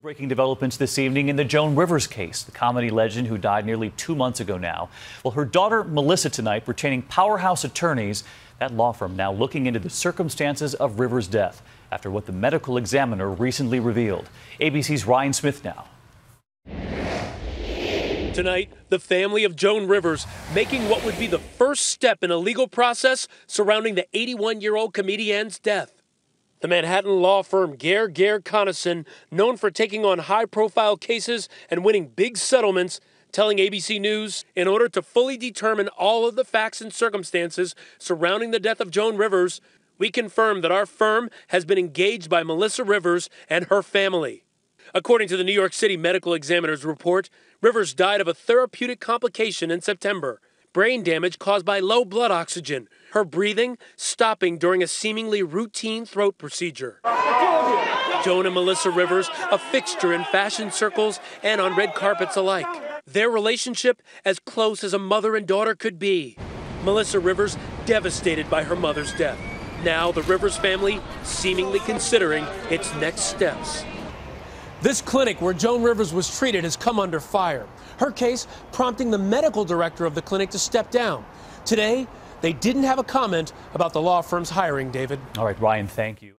Breaking developments this evening in the Joan Rivers case, the comedy legend who died nearly two months ago now. Well, her daughter Melissa tonight retaining Powerhouse Attorneys, that law firm now looking into the circumstances of Rivers' death after what the medical examiner recently revealed. ABC's Ryan Smith now. Tonight, the family of Joan Rivers making what would be the first step in a legal process surrounding the 81 year old comedian's death. The Manhattan law firm Gair Gair Conason, known for taking on high profile cases and winning big settlements, telling ABC News in order to fully determine all of the facts and circumstances surrounding the death of Joan Rivers, we confirm that our firm has been engaged by Melissa Rivers and her family. According to the New York City Medical Examiner's report, Rivers died of a therapeutic complication in September brain damage caused by low blood oxygen, her breathing stopping during a seemingly routine throat procedure. Joan and Melissa Rivers, a fixture in fashion circles and on red carpets alike. Their relationship as close as a mother and daughter could be. Melissa Rivers devastated by her mother's death. Now the Rivers family seemingly considering its next steps. This clinic where Joan Rivers was treated has come under fire. Her case prompting the medical director of the clinic to step down. Today, they didn't have a comment about the law firm's hiring, David. All right, Ryan, thank you.